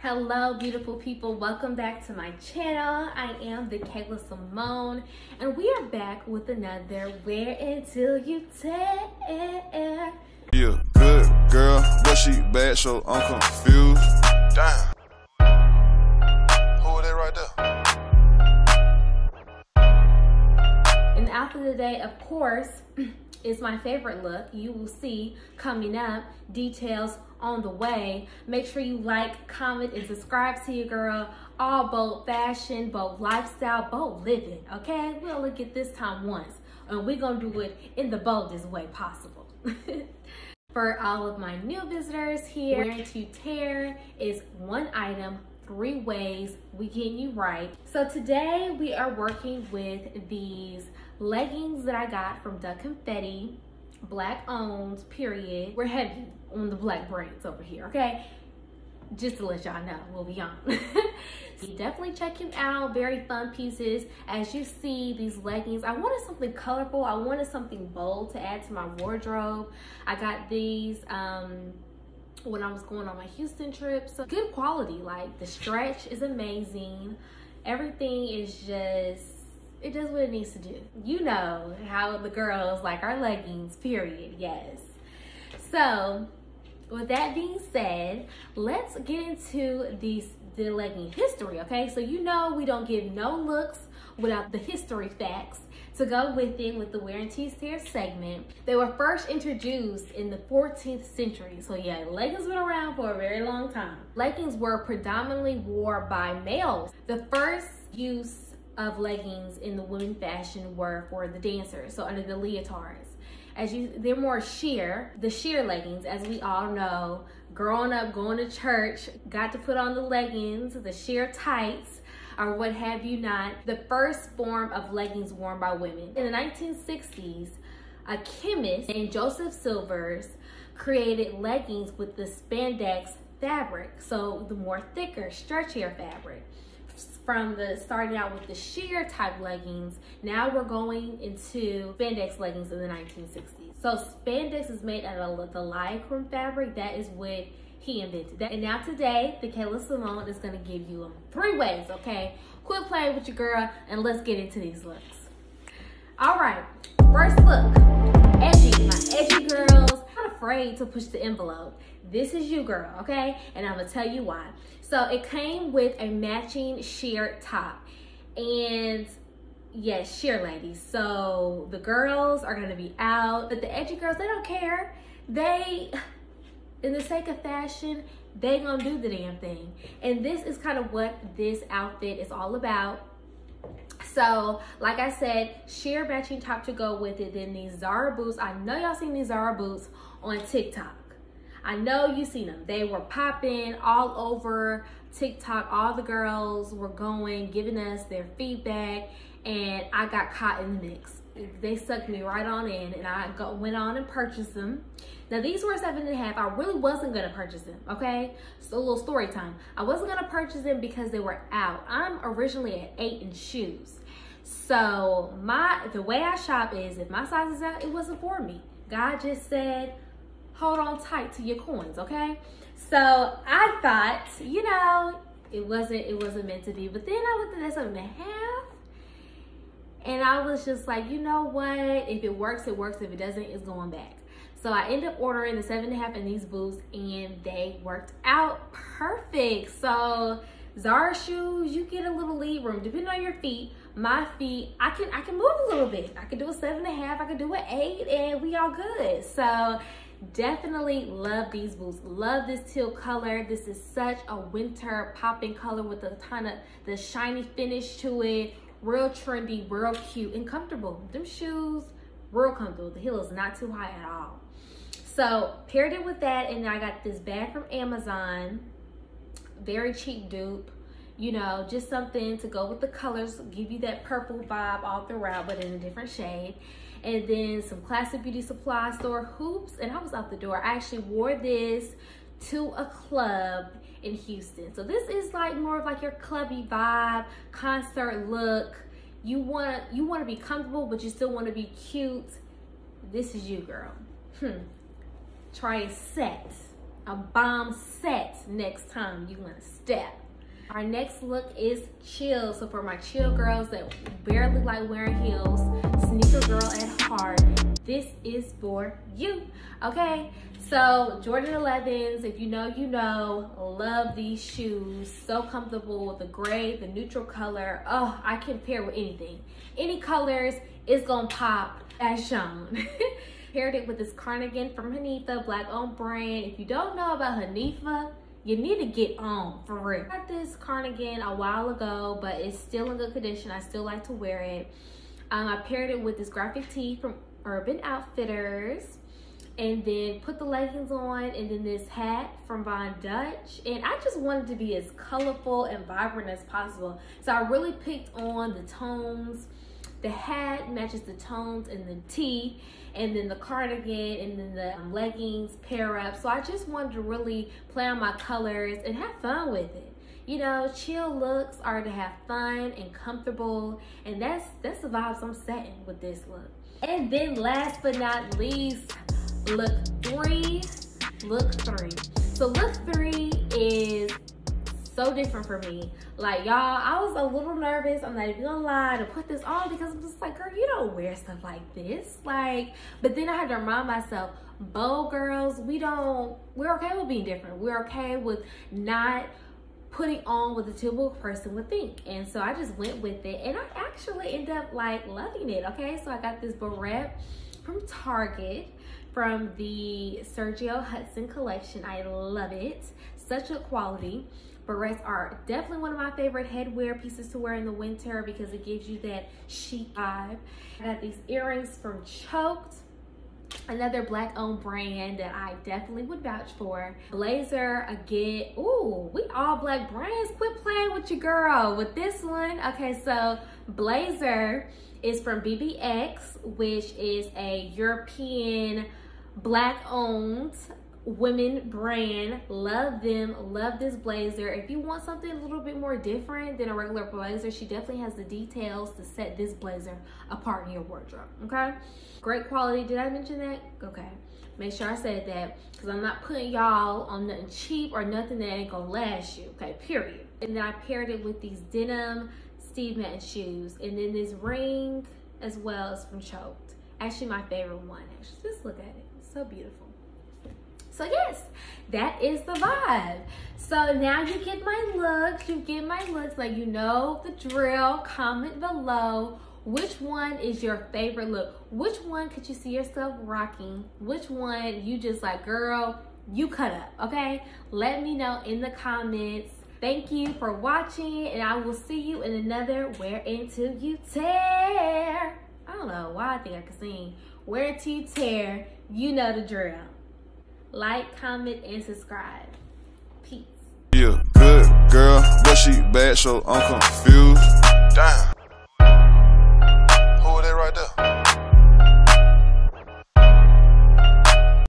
Hello, beautiful people. Welcome back to my channel. I am the Kayla Symone, and we are back with another Wear Until You Tear. Yeah, good girl, but she bad, so I'm confused. Damn. Who are they right there? And the outfit of the day, of course, is my favorite look. You will see coming up details on the way. Make sure you like, comment, and subscribe to your girl. All bold fashion, bold lifestyle, bold living, okay? We'll look at this time once, and we're gonna do it in the boldest way possible. For all of my new visitors here, wearing to tear is one item, three ways we get you right. So today we are working with these leggings that I got from Duck Confetti black owned, period. We're heavy on the black brands over here, okay? Just to let y'all know, we'll be on. definitely check him out. Very fun pieces. As you see, these leggings, I wanted something colorful. I wanted something bold to add to my wardrobe. I got these um, when I was going on my Houston trip. So good quality, like the stretch is amazing. Everything is just it does what it needs to do. You know how the girls like our leggings, period, yes. So with that being said, let's get into these the legging history, okay? So you know we don't give no looks without the history facts to go with it with the wear and tear segment. They were first introduced in the 14th century. So yeah, leggings been around for a very long time. Leggings were predominantly worn by males. The first use of leggings in the women fashion were for the dancers, so under the leotards. As you, they're more sheer, the sheer leggings, as we all know, growing up, going to church, got to put on the leggings, the sheer tights, or what have you not, the first form of leggings worn by women. In the 1960s, a chemist named Joseph Shivers created leggings with the spandex fabric, so the more thicker, stretchier fabric from the starting out with the sheer type leggings, now we're going into spandex leggings in the 1960s. So spandex is made out of the lycra fabric. That is what he invented. That. And now today, the Kayla Symone is gonna give you them three ways, okay? Quit playing with your girl and let's get into these looks. All right, afraid to push the envelope. This is you, girl, okay? And I'm gonna tell you why. So it came with a matching sheer top. And yes, sheer ladies. So the girls are gonna be out, but the edgy girls, they don't care. They, in the sake of fashion, they gonna do the damn thing. And this is kind of what this outfit is all about. So, like I said, sheer matching top to go with it. Then these Zara boots. I know y'all seen these Zara boots on TikTok. I know you seen them. They were popping all over TikTok. All the girls were going, giving us their feedback, and I got caught in the mix. They sucked me right on in, and I go, went on and purchased them. Now these were seven and a half. I really wasn't gonna purchase them, okay? So a little story time. I wasn't gonna purchase them because they were out. I'm originally at eight in shoes. So my the way I shop is if my size is out, it wasn't for me. God just said, hold on tight to your coins, okay? So I thought, you know, it wasn't it wasn't meant to be. But then I looked at that seven and a half and I was just like, you know what? If it works, it works. If it doesn't, it's going back. So I ended up ordering the seven and a half in these boots and they worked out perfect. So Zara shoes, you get a little lead room depending on your feet. My feet, I can I can move a little bit. I can do a seven and a half, I can do an eight, and we all good. So definitely love these boots. Love this teal color. This is such a winter popping color with a ton of the shiny finish to it. Real trendy real cute and comfortable. Them shoes real comfortable. The heel is not too high at all. So paired it with that and i got this bag from amazon. Very cheap dupe you know just something to go with the colors give you that purple vibe all throughout but in a different shade. And then some classic beauty supply store hoops and i was out the door. I actually wore this to a club in houston. So this is like more of like your clubby vibe concert look. You want you want to be comfortable but you still want to be cute. This is you girl. Hmm. Try a set a bomb set next time you want to step. Our next look is chill. So for my chill girls that barely like wearing heels, sneaker girl at heart, this is for you, okay? So Jordan 11s, if you know, you know, love these shoes. So comfortable, the gray, the neutral color. Oh, I can pair with anything. Any colors, it's gonna pop as shown. Paired it with this cardigan from Hanifa, black owned brand. If you don't know about Hanifa, you need to get on for real. I got this cardigan a while ago, but it's still in good condition. I still like to wear it. Um, I paired it with this graphic tee from Urban Outfitters and then put the leggings on and then this hat from Von Dutch. And I just wanted to be as colorful and vibrant as possible. So I really picked on the tones. The hat matches the tones and the tee and then the cardigan and then the um, leggings pair up. So I just wanted to really play on my colors and have fun with it. You know, chill looks are to have fun and comfortable, and that's that's the vibes I'm setting with this look. And then last but not least, look three, look three. So look three is so different for me. Like y'all, I was a little nervous. I'm not even gonna lie to put this on because I'm just like, girl, you don't wear stuff like this. Like, but then I had to remind myself, bold girls, we don't, we're okay with being different. We're okay with not putting on what the typical person would think. And so I just went with it and I actually ended up like loving it. Okay, so I got this beret from Target from the Sergio Hudson collection. I love it. Such a quality. Berets are definitely one of my favorite headwear pieces to wear in the winter because it gives you that chic vibe. I got these earrings from Choked another black owned brand that I definitely would vouch for. Blazer again. Ooh, we all black brands. Quit playing with your girl with this one. Okay, so Blazer is from BBX, which is a European black owned women brand love them love this blazer. If you want something a little bit more different than a regular blazer she definitely has the details to set this blazer apart in your wardrobe okay? Great quality. Did i mention that? Okay. Make sure i said that because i'm not putting y'all on nothing cheap or nothing that ain't gonna last you okay period. And then i paired it with these denim steve madden shoes and then this ring as well as from choked actually my favorite one. Actually just look at it. So beautiful so yes, that is the vibe. So now you get my looks, you get my looks, like you know the drill. Comment below which one is your favorite look. Which one could you see yourself rocking? Which one you just like, girl, you cut up, okay? Let me know in the comments. Thank you for watching and I will see you in another Wear Until You Tear. I don't know why I think I could sing. Until You Tear, you know the drill like, comment, and subscribe. Peace. Yeah, good girl, but she bad, so I'm confused. Damn. Who are they right there?